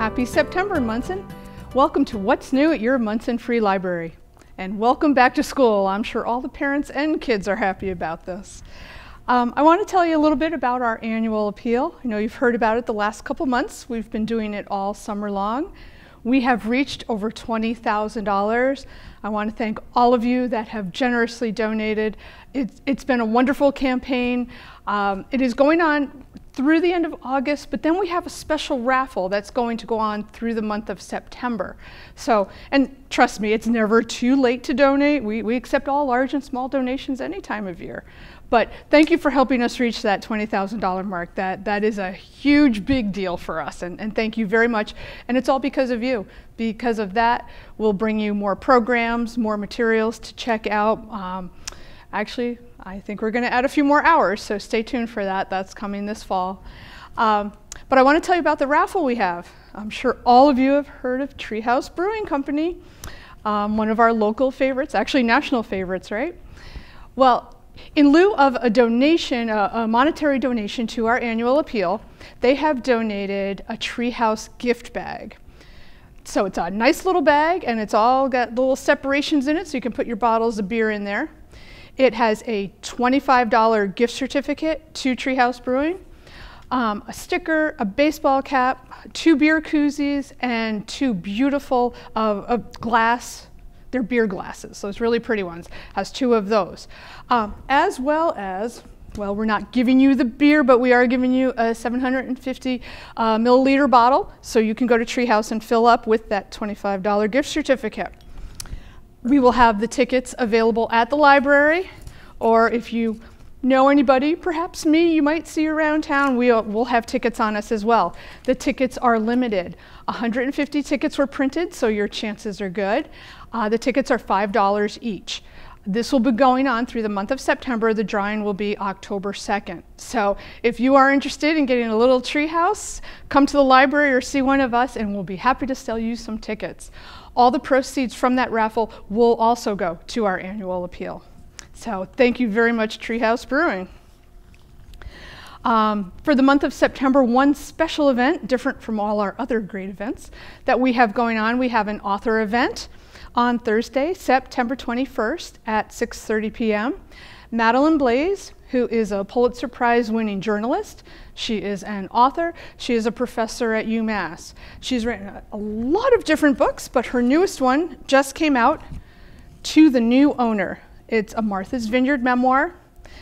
Happy September, Monson. Welcome to What's New at your Monson Free Library. And welcome back to school. I'm sure all the parents and kids are happy about this. Um, I want to tell you a little bit about our annual appeal. I know you've heard about it the last couple months. We've been doing it all summer long. We have reached over $20,000. I want to thank all of you that have generously donated. It's, it's been a wonderful campaign. Um, it is going on through the end of August, but then we have a special raffle that's going to go on through the month of September. So, and trust me, it's never too late to donate. We, we accept all large and small donations any time of year. But thank you for helping us reach that $20,000 mark. That, that is a huge, big deal for us, and, and thank you very much. And it's all because of you. Because of that, we'll bring you more programs, more materials to check out. Um, actually, I think we're going to add a few more hours, so stay tuned for that. That's coming this fall. Um, but I want to tell you about the raffle we have. I'm sure all of you have heard of Treehouse Brewing Company, um, one of our local favorites, actually national favorites, right? Well, in lieu of a donation, a, a, monetary donation to our annual appeal, they have donated a Treehouse gift bag. So it's a nice little bag and it's all got little separations in it so you can put your bottles of beer in there. It has a $25 gift certificate to Treehouse Brewing, um, a sticker, a baseball cap, two beer koozies, and two beautiful uh, glass they're beer glasses, those really pretty ones. Has two of those. Um, as well as, well, we're not giving you the beer, but we are giving you a 750 uh, milliliter bottle, so you can go to Treehouse and fill up with that $25 gift certificate. We will have the tickets available at the library, or if you know anybody, perhaps me, you might see around town, we'll, we'll have tickets on us as well. The tickets are limited. 150 tickets were printed, so your chances are good. Uh, the tickets are $5 each. This will be going on through the month of September. The drawing will be October 2nd. So if you are interested in getting a little treehouse, come to the library or see one of us and we'll be happy to sell you some tickets. All the proceeds from that raffle will also go to our annual appeal. So thank you very much, Treehouse Brewing. Um, for the month of September, one special event, different from all our other great events that we have going on, we have an author event on Thursday, September 21st at 6.30 p.m. Madeleine Blais, who is a Pulitzer Prize winning journalist. She is an author. She is a professor at UMass. She's written a, lot of different books, but her newest one just came out, To the New Owner. It's a Martha's Vineyard memoir.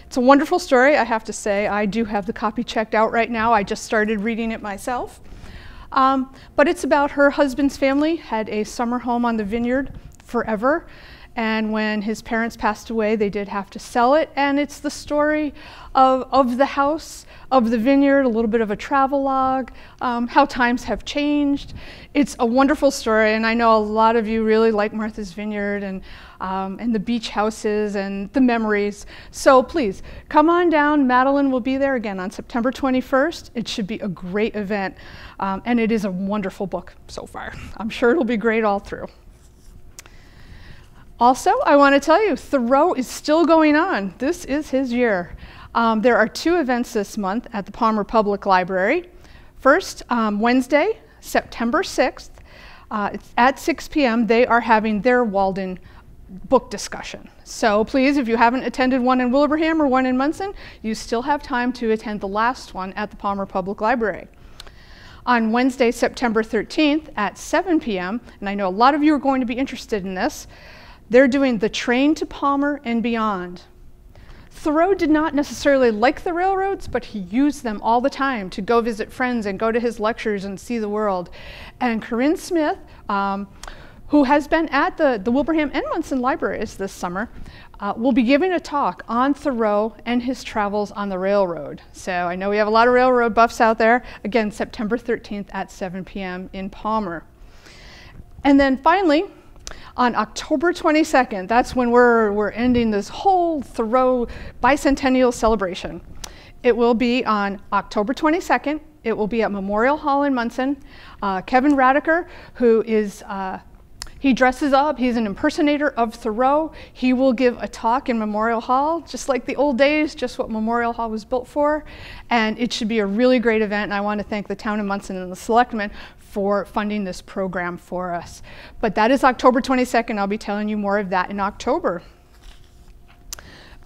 It's a wonderful story, I have to say. I do have the copy checked out right now. I just started reading it myself. Um, but it's about her husband's family had a summer home on the vineyard forever. And when his parents passed away, they did have to sell it. And it's the story of, of the house, of the vineyard, a little bit of a travel log, um, how times have changed. It's a wonderful story. And I know a lot of you really like Martha's Vineyard and, um, and the beach houses and the memories. So please come on down. Madeleine will be there again on September 21st. It should be a great event. Um, and it is a wonderful book so far. I'm sure it'll be great all through. Also, I want to tell you, Thoreau is still going on. This is his year. Um, there are two events this month at the Palmer Public Library. First, um, Wednesday, September 6th, uh, at 6 p.m., they are having their Walden book discussion. So please, if you haven't attended one in Wilbraham or one in Monson, you still have time to attend the last one at the Palmer Public Library. On Wednesday, September 13th at 7 p.m., and I know a lot of you are going to be interested in this, they're doing the train to Palmer and beyond. Thoreau did not necessarily like the railroads, but he used them all the time to go visit friends and go to his lectures and see the world. And Corinne Smith, um, who has been at the, the Wilbraham and Monson libraries this summer, uh, will be giving a talk on Thoreau and his travels on the railroad. So I know we have a lot of railroad buffs out there. Again, September 13th at 7 p.m. in Palmer. And then finally, on October 22nd, that's when we're, we're ending this whole Thoreau bicentennial celebration. It will be on October 22nd. It will be at Memorial Hall in Monson. Uh, Kevin Radaker, who is uh, he dresses up, he's an impersonator of Thoreau. He will give a talk in Memorial Hall, just like the old days, just what Memorial Hall was built for. And it should be a really great event, and I want to thank the town of Monson and the selectmen for funding this program for us. But that is October 22nd. I'll be telling you more of that in October.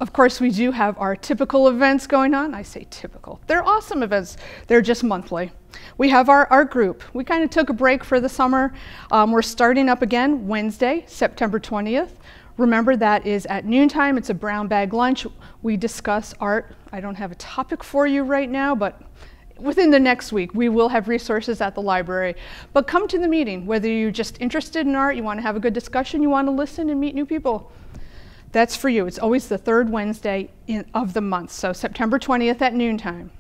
Of course, we do have our typical events going on. I say typical. They're awesome events. They're just monthly. We have our art group. We kind of took a break for the summer. Um, we're starting up again Wednesday, September 20th. Remember that is at noontime. It's a brown bag lunch. We discuss art. I don't have a topic for you right now, but within the next week, we will have resources at the library. But come to the meeting, whether you're just interested in art, you want to have a good discussion, you want to listen and meet new people. That's for you. It's always the third Wednesday in, of the month, so September 20th at noontime.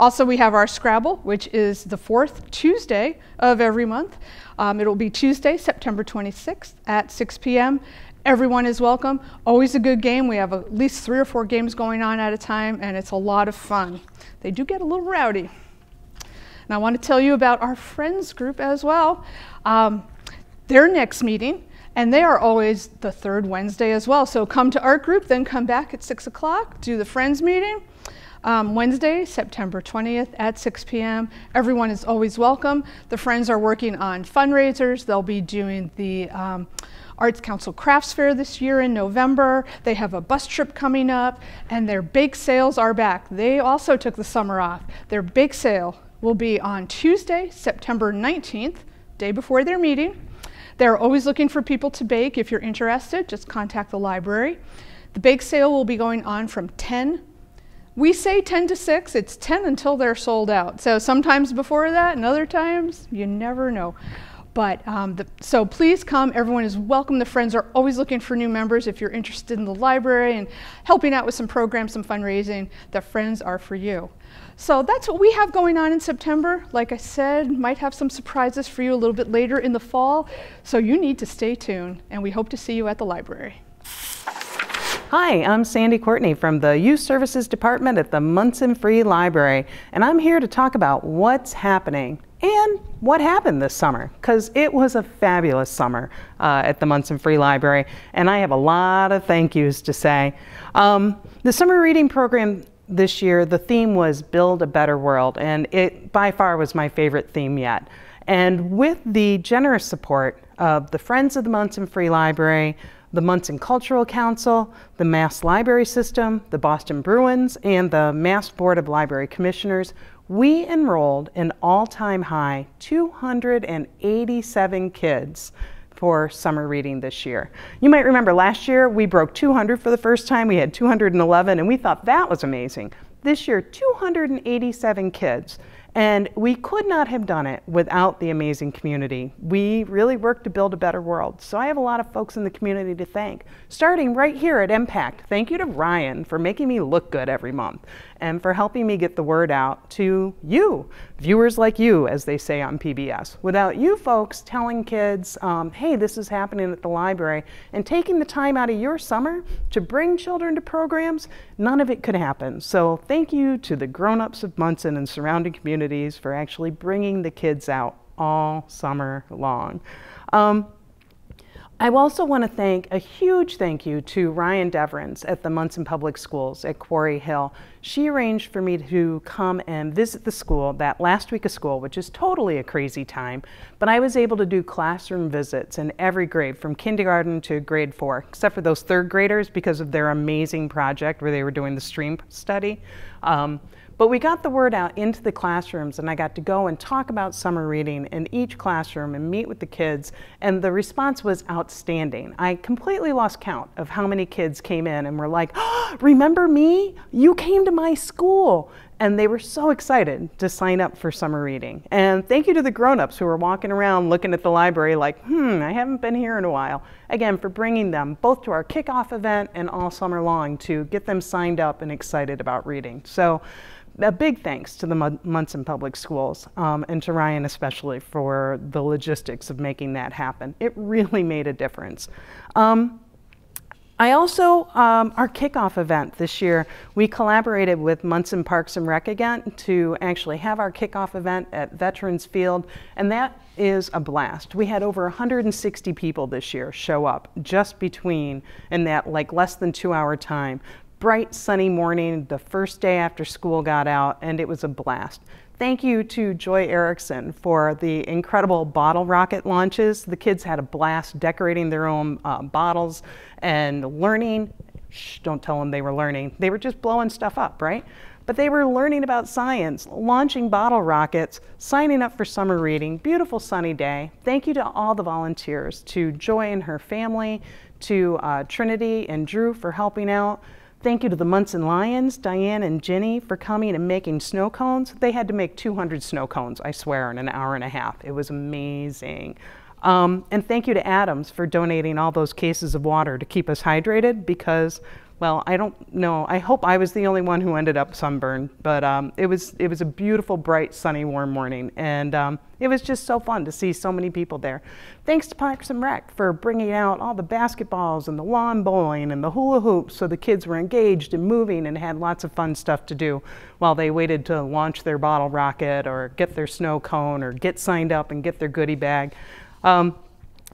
Also, we have our Scrabble, which is the fourth Tuesday of every month. Um, it will be Tuesday, September 26th at 6 p.m. Everyone is welcome. Always a good game. We have at least three or four games going on at a time, and it's a lot of fun. They do get a little rowdy. And I want to tell you about our friends group as well. Um, their next meeting and they are always the third Wednesday as well. So come to art group, then come back at 6 o'clock, do the Friends meeting. Um, Wednesday, September 20th at 6 p.m. Everyone is always welcome. The Friends are working on fundraisers. They'll be doing the um, Arts Council Crafts Fair this year in November. They have a bus trip coming up, and their bake sales are back. They also took the summer off. Their bake sale will be on Tuesday, September 19th, day before their meeting. They're always looking for people to bake. If you're interested, just contact the library. The bake sale will be going on from 10. We say 10 to 6. It's 10 until they're sold out. So sometimes before that, and other times, you never know. But um, the, so please come. Everyone is welcome. The Friends are always looking for new members. If you're interested in the library and helping out with some programs, some fundraising, the Friends are for you. So that's what we have going on in September. Like I said, might have some surprises for you a little bit later in the fall. So you need to stay tuned, and we hope to see you at the library. Hi, I'm Sandy Courtney from the Youth Services Department at the Monson Free Library, and I'm here to talk about what's happening and what happened this summer, because it was a fabulous summer uh, at the Monson Free Library, and I have a lot of thank yous to say. Um, the summer reading program this year, the theme was Build a Better World, and it by far was my favorite theme yet. And with the generous support of the Friends of the Monson Free Library, the Monson Cultural Council, the Mass Library System, the Boston Bruins, and the Mass Board of Library Commissioners, we enrolled an all-time high 287 kids for summer reading this year. You might remember last year we broke 200 for the first time. We had 211 and we thought that was amazing. This year, 287 kids. And we could not have done it without the amazing community. We really work to build a better world. So I have a lot of folks in the community to thank. Starting right here at M-PACT, thank you to Ryan for making me look good every month and for helping me get the word out to you, viewers like you, as they say on PBS. Without you folks telling kids, um, hey, this is happening at the library, and taking the time out of your summer to bring children to programs, none of it could happen. So thank you to the grown-ups of Monson and surrounding communities for actually bringing the kids out all summer long. Um, I also want to thank a huge thank you to Ryan Deverens at the Monson Public Schools at Quarry Hill. She arranged for me to come and visit the school that last week of school, which is totally a crazy time, but I was able to do classroom visits in every grade from kindergarten to grade four, except for those third graders because of their amazing project where they were doing the stream study. Um, but we got the word out into the classrooms and I got to go and talk about summer reading in each classroom and meet with the kids and the response was outstanding. I completely lost count of how many kids came in and were like, oh, remember me? You came to my school. And they were so excited to sign up for summer reading. And thank you to the grown-ups who were walking around looking at the library like, hmm, I haven't been here in a while. Again, for bringing them both to our kickoff event and all summer long to get them signed up and excited about reading. So a big thanks to the Monson Public Schools um, and to Ryan especially for the logistics of making that happen. It really made a difference. Um, I also, um, our kickoff event this year, we collaborated with Monson Parks and Rec again to actually have our kickoff event at Veterans Field, and that is a blast. We had over 160 people this year show up just between in that like less than two hour time bright sunny morning the first day after school got out and it was a blast. Thank you to Joy Erickson for the incredible bottle rocket launches. The kids had a blast decorating their own uh, bottles and learning. Shh, don't tell them they were learning. They were just blowing stuff up, right? But they were learning about science, launching bottle rockets, signing up for summer reading. Beautiful sunny day. Thank you to all the volunteers, to Joy and her family, to uh, Trinity and Drew for helping out. Thank you to the Monson Lions, Diane and Jenny, for coming and making snow cones. They had to make 200 snow cones, I swear, in an hour and a half. It was amazing. Um, and thank you to Adams for donating all those cases of water to keep us hydrated because well, I don't know. I hope I was the only one who ended up sunburned, but um, it was it was a beautiful, bright, sunny, warm morning, and um, it was just so fun to see so many people there. Thanks to Parks and Rec for bringing out all the basketballs and the lawn bowling and the hula hoops, so the kids were engaged and moving and had lots of fun stuff to do while they waited to launch their bottle rocket or get their snow cone or get signed up and get their goodie bag. Um,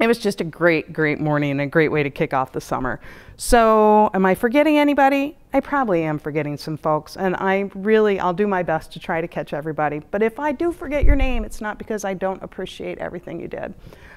it was just a great, great morning and a great way to kick off the summer. So, am I forgetting anybody? I probably am forgetting some folks, and I really, I'll do my best to try to catch everybody. But if I do forget your name, it's not because I don't appreciate everything you did.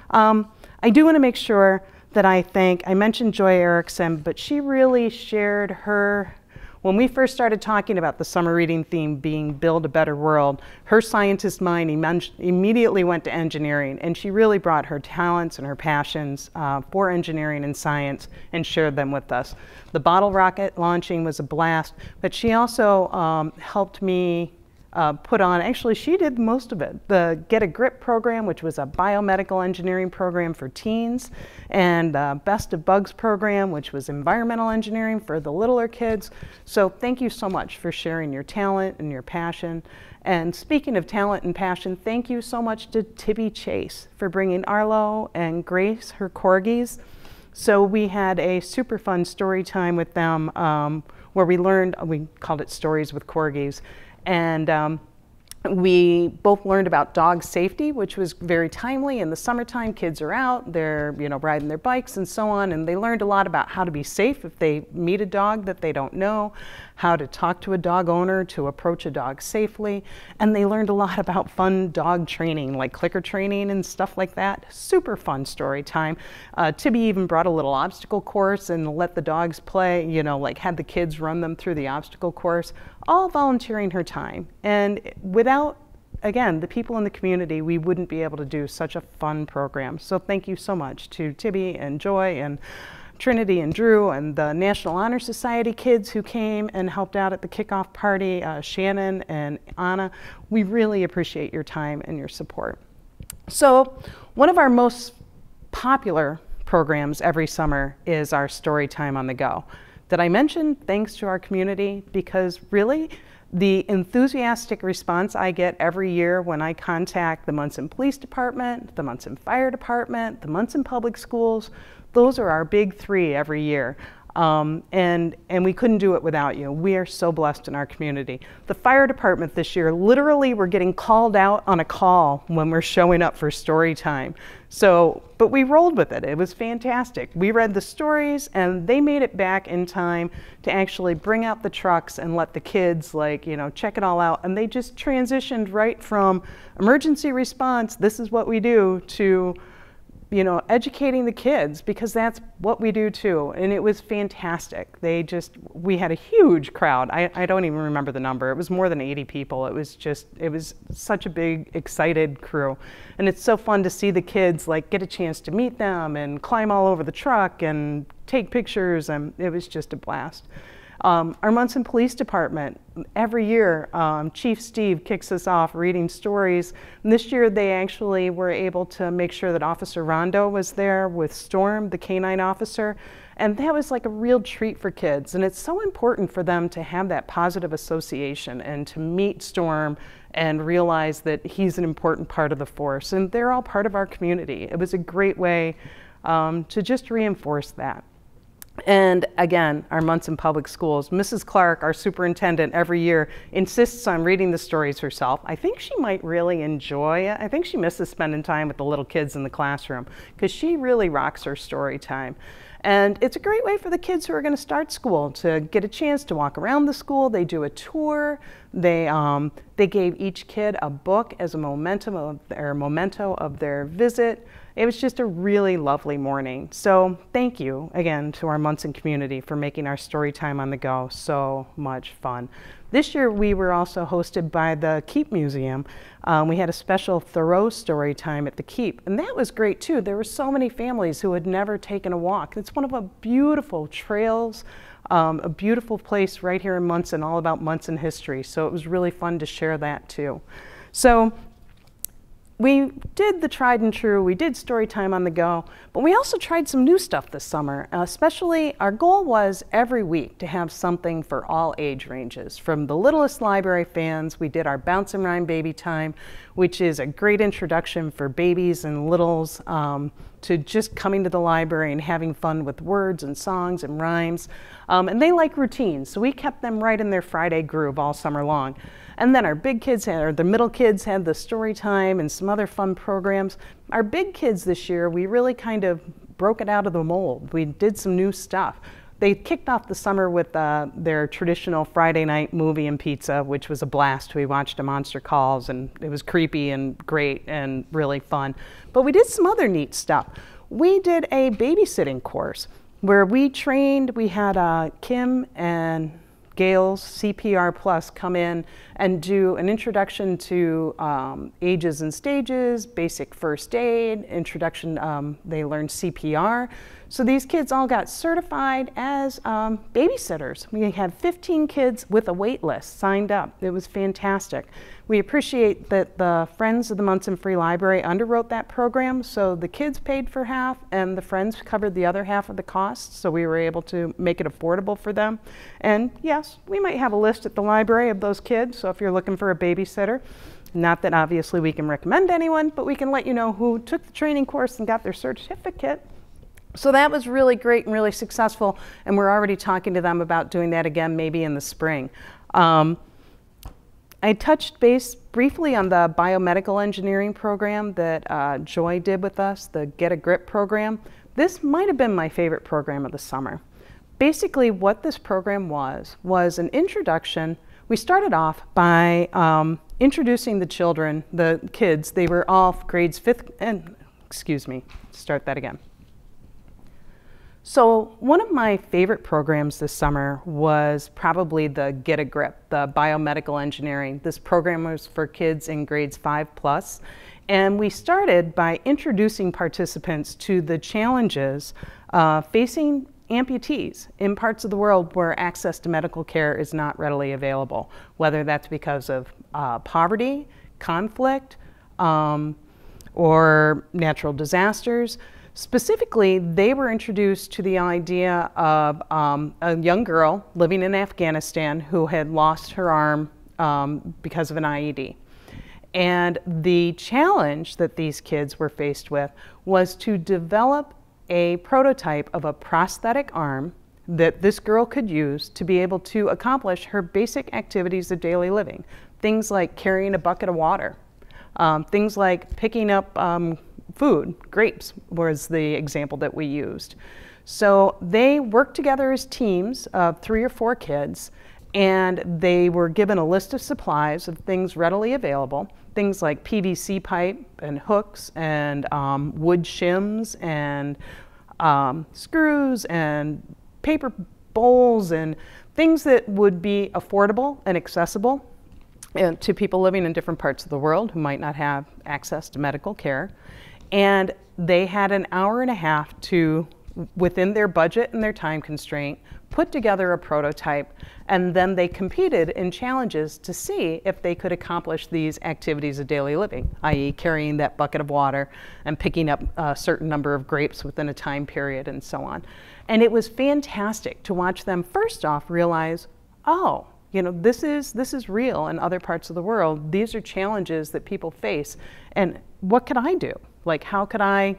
Um, I do want to make sure that I thank, I mentioned Joy Erickson, but she really shared her when we first started talking about the summer reading theme being Build a Better World, her scientist mind immediately went to engineering, and she really brought her talents and her passions uh, for engineering and science and shared them with us. The bottle rocket launching was a blast, but she also um, helped me uh, put on, actually, she did most of it. The Get a Grip program, which was a biomedical engineering program for teens, and the Best of Bugs program, which was environmental engineering for the littler kids. So, thank you so much for sharing your talent and your passion. And speaking of talent and passion, thank you so much to Tibby Chase for bringing Arlo and Grace, her corgis. So, we had a super fun story time with them um, where we learned, we called it Stories with Corgis and um, we both learned about dog safety, which was very timely. In the summertime, kids are out, they're you know riding their bikes and so on, and they learned a lot about how to be safe if they meet a dog that they don't know, how to talk to a dog owner to approach a dog safely, and they learned a lot about fun dog training, like clicker training and stuff like that. Super fun story time. Uh, Tibby even brought a little obstacle course and let the dogs play, you know, like had the kids run them through the obstacle course all volunteering her time. And without, again, the people in the community, we wouldn't be able to do such a fun program. So thank you so much to Tibby and Joy and Trinity and Drew and the National Honor Society kids who came and helped out at the kickoff party, uh, Shannon and Anna. We really appreciate your time and your support. So one of our most popular programs every summer is our Story Time on the Go. Did I mention thanks to our community? Because really, the enthusiastic response I get every year when I contact the Monson Police Department, the Monson Fire Department, the Monson Public Schools, those are our big three every year. Um, and, and we couldn't do it without you. We are so blessed in our community. The fire department this year, literally, we're getting called out on a call when we're showing up for story time. So, but we rolled with it. It was fantastic. We read the stories and they made it back in time to actually bring out the trucks and let the kids, like, you know, check it all out. And they just transitioned right from emergency response, this is what we do, to you know, educating the kids because that's what we do too. And it was fantastic. They just, we had a huge crowd. I, I don't even remember the number. It was more than 80 people. It was just, it was such a big, excited crew. And it's so fun to see the kids like get a chance to meet them and climb all over the truck and take pictures. And it was just a blast. Um, our Monson Police Department, every year, um, Chief Steve kicks us off reading stories. And this year, they actually were able to make sure that Officer Rondo was there with Storm, the canine officer. And that was like a real treat for kids. And it's so important for them to have that positive association and to meet Storm and realize that he's an important part of the force. And they're all part of our community. It was a great way um, to just reinforce that. And again, our Monson Public Schools, Mrs. Clark, our superintendent, every year insists on reading the stories herself. I think she might really enjoy it. I think she misses spending time with the little kids in the classroom because she really rocks her story time. And it's a great way for the kids who are going to start school to get a chance to walk around the school. They do a tour. They, um, they gave each kid a book as a momentum of their memento of their visit. It was just a really lovely morning. So thank you again to our Monson community for making our story time on the go so much fun. This year we were also hosted by the Keep Museum. Um, we had a special Thoreau story time at the Keep, and that was great too. There were so many families who had never taken a walk. It's one of the beautiful trails, um, a beautiful place right here in Monson, all about Monson history. So it was really fun to share that too. So we did the tried and true, we did story time on the go, but we also tried some new stuff this summer. Uh, especially, our goal was every week to have something for all age ranges. From the littlest library fans, we did our Bounce and Rhyme Baby Time, which is a great introduction for babies and littles um, to just coming to the library and having fun with words and songs and rhymes. Um, and they like routines, so we kept them right in their Friday groove all summer long. And then our big kids had, or the middle kids had the story time and some other fun programs. Our big kids this year, we really kind of broke it out of the mold. We did some new stuff. They kicked off the summer with uh, their traditional Friday night movie and pizza, which was a blast. We watched a Monster Calls, and it was creepy and great and really fun. But we did some other neat stuff. We did a babysitting course where we trained, we had uh, Kim and Gail's CPR Plus come in and do an introduction to um, ages and stages, basic first aid, introduction, um, they learned CPR. So these kids all got certified as um, babysitters. We had 15 kids with a wait list signed up. It was fantastic. We appreciate that the Friends of the Monson Free Library underwrote that program, so the kids paid for half and the Friends covered the other half of the costs, so we were able to make it affordable for them. And yes, we might have a list at the library of those kids, so if you're looking for a babysitter, not that obviously we can recommend anyone, but we can let you know who took the training course and got their certificate so that was really great and really successful, and we're already talking to them about doing that again maybe in the spring. Um, I touched base briefly on the biomedical engineering program that uh, Joy did with us, the Get a Grip program. This might have been my favorite program of the summer. Basically, what this program was, was an introduction. We started off by um, introducing the children, the kids, they were all grades fifth, and excuse me, start that again. So one of my favorite programs this summer was probably the Get a Grip, the biomedical engineering. This program was for kids in grades five plus. And we started by introducing participants to the challenges uh, facing amputees in parts of the world where access to medical care is not readily available, whether that's because of uh, poverty, conflict, um, or natural disasters. Specifically, they were introduced to the idea of um, a young girl living in Afghanistan who had lost her arm um, because of an IED. And the challenge that these kids were faced with was to develop a prototype of a prosthetic arm that this girl could use to be able to accomplish her basic activities of daily living. Things like carrying a bucket of water, um, things like picking up um, food. Grapes was the example that we used. So they worked together as teams of three or four kids, and they were given a list of supplies of things readily available, things like PVC pipe and hooks and um, wood shims and um, screws and paper bowls and things that would be affordable and accessible uh, to people living in different parts of the world who might not have access to medical care. And they had an hour and a half to, within their budget and their time constraint, put together a prototype, and then they competed in challenges to see if they could accomplish these activities of daily living, i.e., carrying that bucket of water and picking up a certain number of grapes within a time period and so on. And it was fantastic to watch them first off realize, oh, you know, this is this is real in other parts of the world. These are challenges that people face, and what could I do? Like, how could I?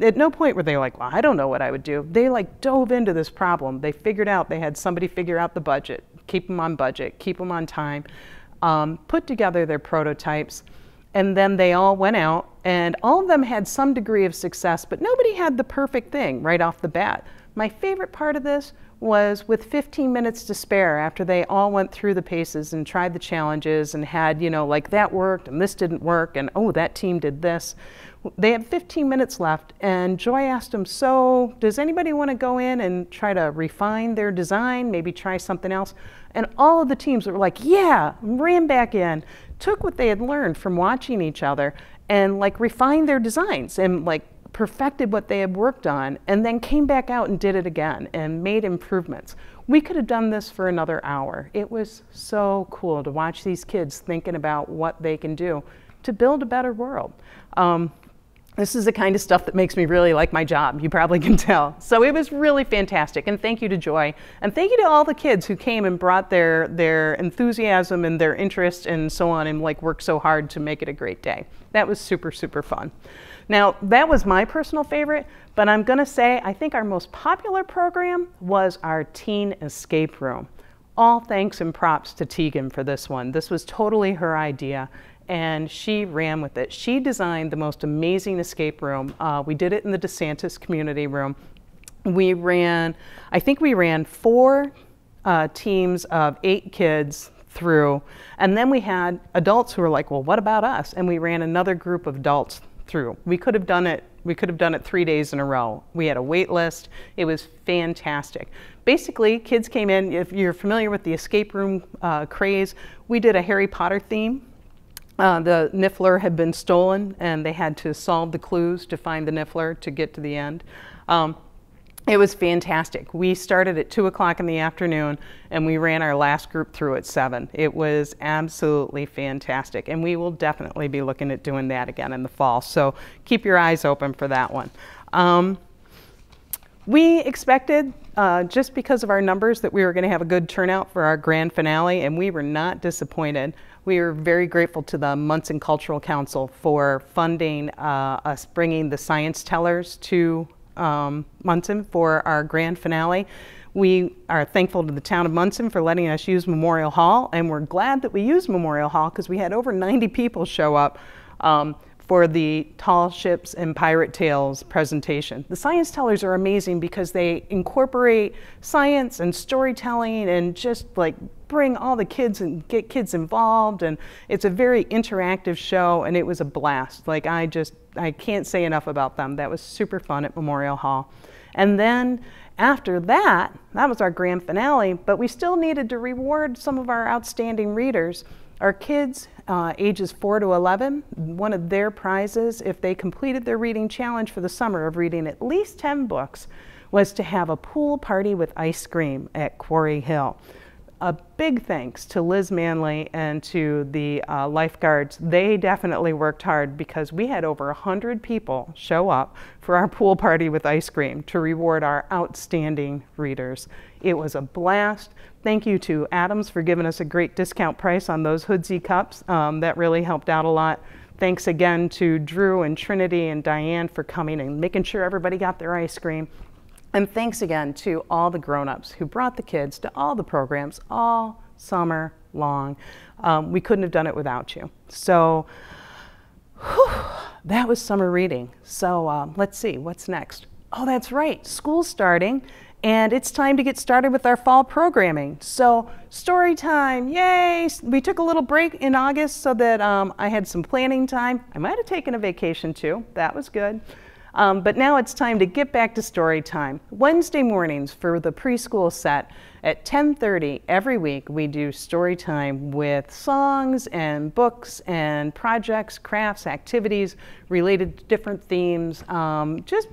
At no point were they like, well, I don't know what I would do. They like dove into this problem. They figured out, they had somebody figure out the budget, keep them on budget, keep them on time, um, put together their prototypes, and then they all went out, and all of them had some degree of success, but nobody had the perfect thing right off the bat. My favorite part of this was with 15 minutes to spare after they all went through the paces and tried the challenges and had, you know, like that worked and this didn't work and oh, that team did this. They had 15 minutes left and Joy asked them, so does anybody want to go in and try to refine their design, maybe try something else? And all of the teams were like, yeah, ran back in, took what they had learned from watching each other and like refined their designs and like perfected what they had worked on, and then came back out and did it again and made improvements. We could have done this for another hour. It was so cool to watch these kids thinking about what they can do to build a better world. Um, this is the kind of stuff that makes me really like my job, you probably can tell. So it was really fantastic, and thank you to Joy, and thank you to all the kids who came and brought their, their enthusiasm and their interest and so on and like worked so hard to make it a great day. That was super, super fun. Now, that was my personal favorite, but I'm to say I think our most popular program was our teen escape room. All thanks and props to Tegan for this one. This was totally her idea, and she ran with it. She designed the most amazing escape room. Uh, we did it in the DeSantis community room. We ran, I think we ran four uh, teams of eight kids through, and then we had adults who were like, well, what about us? And we ran another group of adults through. We could have done it. We could have done it three days in a row. We had a wait list. It was fantastic. Basically, kids came in. If you're familiar with the escape room uh, craze, we did a Harry Potter theme. Uh, the Niffler had been stolen, and they had to solve the clues to find the Niffler to get to the end. Um, it was fantastic. We started at 2 o'clock in the afternoon and we ran our last group through at 7. It was absolutely fantastic. And we will definitely be looking at doing that again in the fall. So keep your eyes open for that one. Um, we expected, uh, just because of our numbers, that we were going to have a good turnout for our grand finale, and we were not disappointed. We are very grateful to the Monson Cultural Council for funding uh, us bringing the science tellers to um, Monson for our grand finale. We are thankful to the town of Monson for letting us use Memorial Hall, and we're glad that we used Memorial Hall because we had over 90 people show up um, for the Tall Ships and Pirate Tales presentation. The science tellers are amazing because they incorporate science and storytelling and just like bring all the kids and get kids involved and it's a very interactive show and it was a blast. Like I just I can't say enough about them. That was super fun at Memorial Hall. And then after that, that was our grand finale, but we still needed to reward some of our outstanding readers. Our kids, uh, ages 4 to 11, one of their prizes, if they completed their reading challenge for the summer of reading at least 10 books, was to have a pool party with ice cream at Quarry Hill a big thanks to Liz Manley and to the uh, lifeguards. They definitely worked hard because we had over 100 people show up for our pool party with ice cream to reward our outstanding readers. It was a blast. Thank you to Adams for giving us a great discount price on those Hoodsie cups. Um, that really helped out a lot. Thanks again to Drew and Trinity and Diane for coming and making sure everybody got their ice cream. And thanks again to all the grown-ups who brought the kids to all the programs all summer long. Um, we couldn't have done it without you. So whew, that was summer reading. So um, let's see, what's next? Oh, that's right, school's starting and it's time to get started with our fall programming. So story time, yay! We took a little break in August so that um, I had some planning time. I might have taken a vacation too, that was good. Um, but now it's time to get back to story time. Wednesday mornings for the preschool set at 10:30 every week we do story time with songs and books and projects, crafts, activities related to different themes. Um, just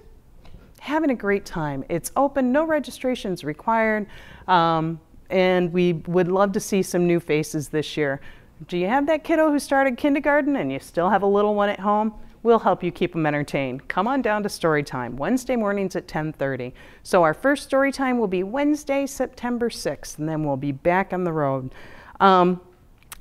having a great time. It's open, no registrations required, um, and we would love to see some new faces this year. Do you have that kiddo who started kindergarten and you still have a little one at home? We'll help you keep them entertained. Come on down to story time, Wednesday mornings at 10.30. So our first story time will be Wednesday, September 6th, and then we'll be back on the road. Um,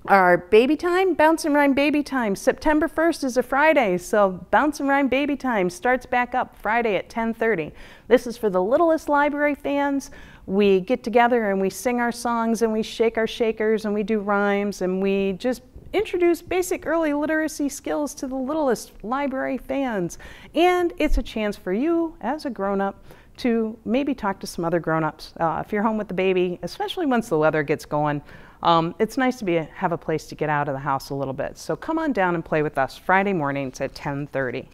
our baby time, Bounce and Rhyme Baby Time, September 1st is a Friday, so Bounce and Rhyme Baby Time starts back up Friday at 10.30. This is for the Littlest Library fans. We get together and we sing our songs and we shake our shakers and we do rhymes and we just introduce basic early literacy skills to the littlest library fans. And it's a chance for you, as a grown up, to maybe talk to some other grown-ups. Uh, if you're home with the baby, especially once the weather gets going, um, it's nice to be have a place to get out of the house a little bit. So come on down and play with us Friday mornings at 10:30.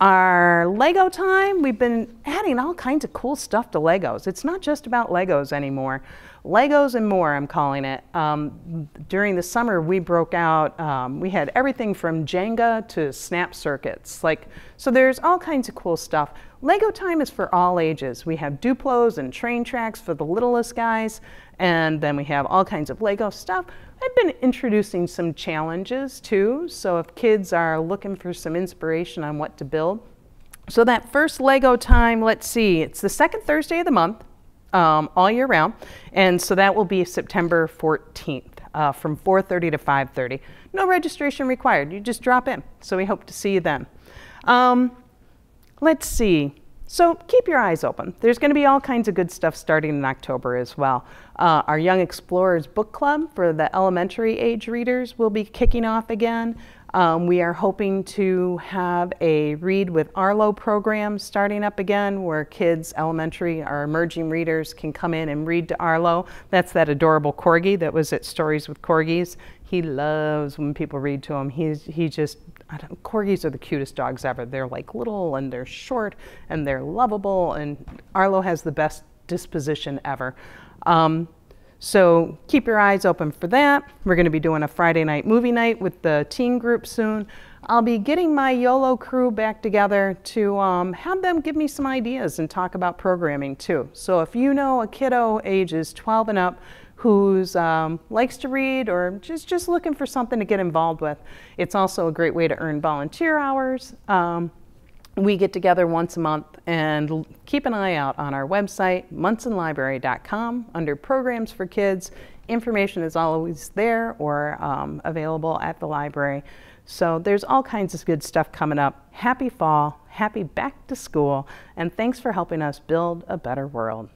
Our Lego time, we've been adding all kinds of cool stuff to Legos. It's not just about Legos anymore. Legos and more, I'm calling it. Um, during the summer, we broke out, um, we had everything from Jenga to snap circuits. Like, so there's all kinds of cool stuff. Lego time is for all ages. We have Duplos and train tracks for the littlest guys, and then we have all kinds of Lego stuff. I've been introducing some challenges too, so if kids are looking for some inspiration on what to build. So that first Lego time, let's see, it's the second Thursday of the month, um, all year round, and so that will be September 14th. Uh, from 4.30 to 5.30. No registration required, you just drop in. So we hope to see you then. Um, let's see, so keep your eyes open. There's going to be all kinds of good stuff starting in October as well. Uh, our Young Explorers Book Club for the elementary age readers will be kicking off again. Um, we are hoping to have a Read with Arlo program starting up again where kids, elementary, our emerging readers can come in and read to Arlo. That's that adorable corgi that was at Stories with Corgis. He loves when people read to him. He's, he just corgis are the cutest dogs ever. They're like little and they're short and they're lovable, and Arlo has the best disposition ever. Um, so keep your eyes open for that. We're going to be doing a Friday night movie night with the teen group soon. I'll be getting my YOLO crew back together to um, have them give me some ideas and talk about programming too. So if you know a kiddo ages 12 and up who's um, likes to read or just, just looking for something to get involved with. It's also a great way to earn volunteer hours. Um, we get together once a month and keep an eye out on our website, munsonlibrary.com, under Programs for Kids. Information is always there or um, available at the library. So there's all kinds of good stuff coming up. Happy fall, happy back to school, and thanks for helping us build a better world.